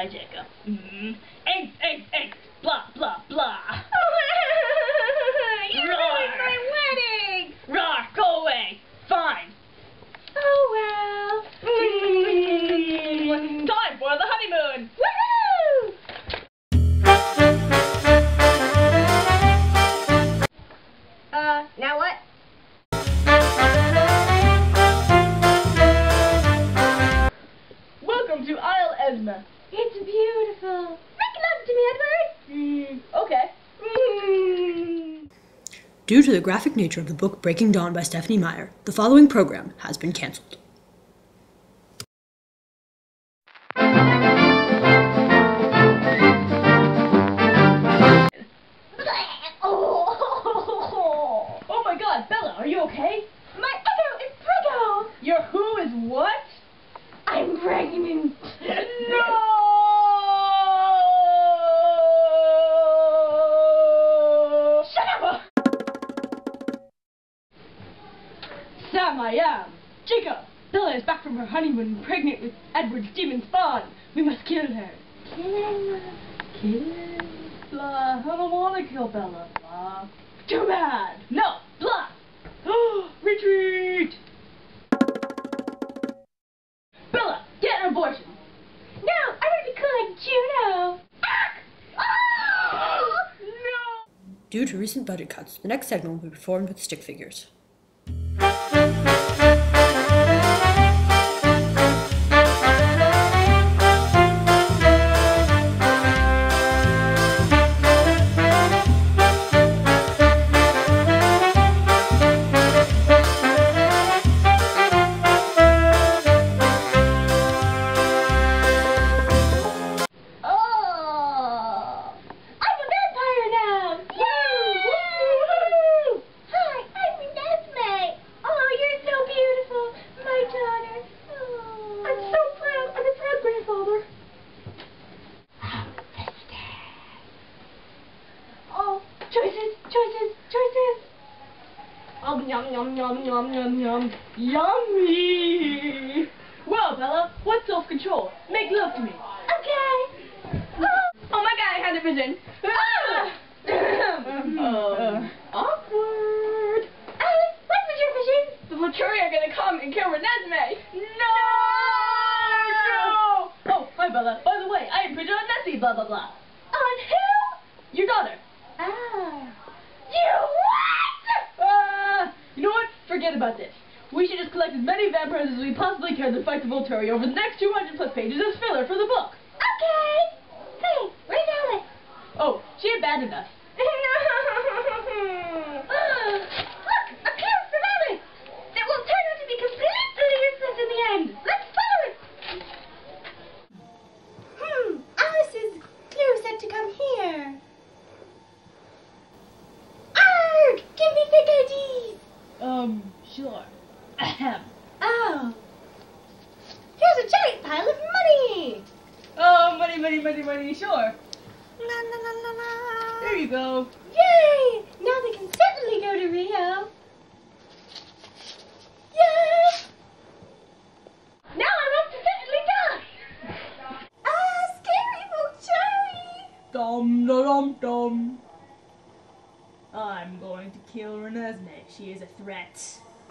hijacker. Mm -hmm. Make love to me, Edward. Mm, okay. Mm. Due to the graphic nature of the book Breaking Dawn by Stephenie Meyer, the following program has been canceled. Sam, I am. Jacob, Bella is back from her honeymoon pregnant with Edward demon spawn. We must kill her. Kill him. Kill her? Blah, I don't want to kill Bella. Blah. Too bad. No, blah. Retreat. Bella, get an abortion. No, I want to be cool like Juno. Ah! No. Due to recent budget cuts, the next segment will be performed with stick figures. Choices, choices, choices. Um, yum, yum, yum, yum, yum, yum. Yummy! Well, Bella, what's self-control? Make love to me. Okay. Oh, Oh my god, I had a vision. Ah! um, awkward. Alice, what was your vision? The Volturi are gonna come and kill Renesmee. No! No! Oh, hi Bella. By the way, I am Bridget on Nessie, blah blah blah. On who? Your daughter. Oh. You what? Uh, you know what? Forget about this. We should just collect as many vampires as we possibly can to fight the Volturi over the next 200 plus pages as filler for the book. Okay. Hey, where's Alice? Oh, she abandoned us. Sure. Ahem. Oh. Here's a giant pile of money. Oh, money, money, money, money, sure. La la la la la. There you go. Yay! Now they can certainly go to Rio. Yay! Now I'm up to certainly die. Ah! Dum dum dum. I'm going to kill Renesmee. She is a threat.